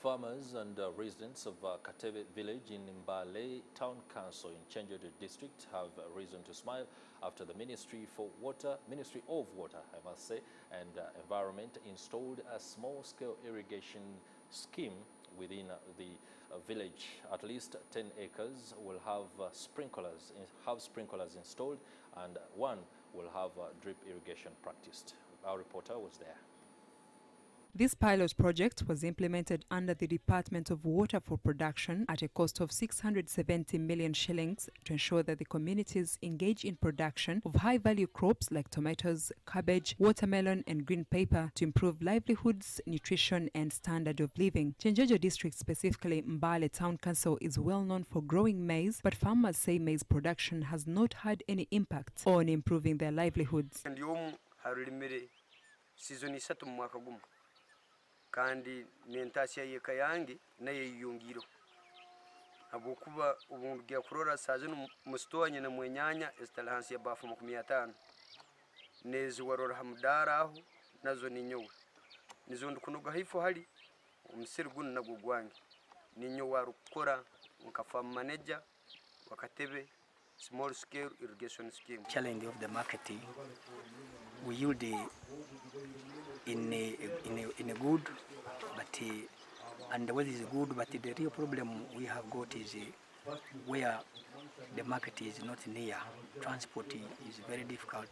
farmers and uh, residents of uh, Katebe village in Mbale Town Council in Kyenjojo district have uh, reason to smile after the Ministry for Water, Ministry of Water, I must say, and uh, Environment installed a small-scale irrigation scheme within uh, the uh, village. At least 10 acres will have uh, sprinklers, have sprinklers installed, and one will have drip irrigation practiced. Our reporter was there. This pilot project was implemented under the Department of Water for Production at a cost of 670 million shillings to ensure that the communities engage in production of high value crops like tomatoes, cabbage, watermelon, and green paper to improve livelihoods, nutrition, and standard of living. Kyenjojo district, specifically Mbale Town Council, is well known for growing maize, but farmers say maize production has not had any impact on improving their livelihoods. kandi mentasiya yeka yange naye yiyungireho habwokuba ubu ndugiya kurora no musitonye namwenyanya ezitali hansi ya bafu makumi atano neziwarora hamudaara aho nazo ninyowe nizo ndikunoga haifo hali omusiri gunu nagwo gwange. Ninyowe arukukora nka manager wakatebe small scale irrigation scheme challenge of the marketing we yield uh, in a, in a, in a good but uh, and the weather is good but the real problem we have got is uh, where the market is not near transport is very difficult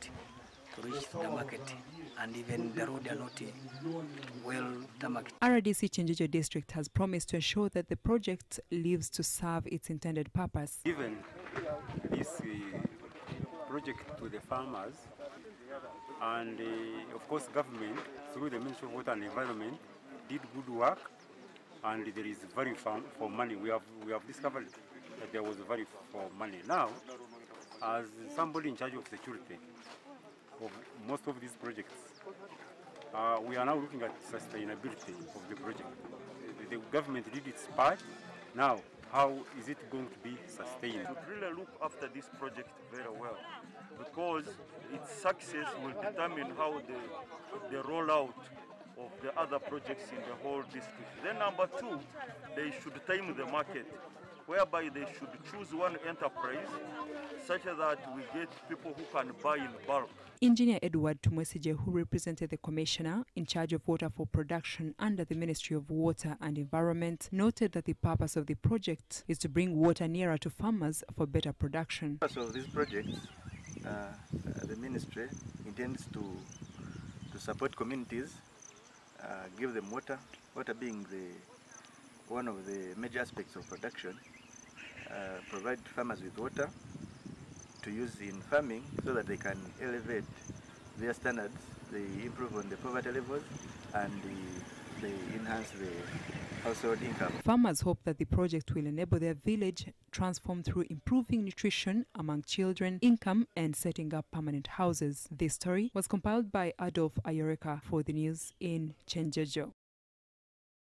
to reach the market and even the road are not well tarmacked RDC Chinjijo district has promised to ensure that the project lives to serve its intended purpose. given this uh, project to the farmers and uh, of course government through the Ministry of Water and Environment did good work and there is value for, money. We have, we have discovered that there was value for money. Now, as somebody in charge of security of most of these projects, uh, we are now looking at sustainability of the project. The government did its part. Now, how is it going to be sustained? We should really look after this project very well because its success will determine how the, the rollout of the other projects in the whole district. Then number two, they should time the market whereby they should choose one enterprise such that we get people who can buy in bulk. Engineer Edward Tumwesigye, who represented the commissioner in charge of water for production under the Ministry of Water and Environment, noted that the purpose of the project is to bring water nearer to farmers for better production. purpose of this project, uh, uh, the ministry intends to to support communities, give them water, water being the one of the major aspects of production, uh, provide farmers with water to use in farming so that they can elevate their standards, they improve on the poverty levels, and they, they enhance the household income. Farmers hope that the project will enable their village transform through improving nutrition among children, income, and setting up permanent houses. This story was compiled by Adolf Ayoreka for the news in Kyenjojo.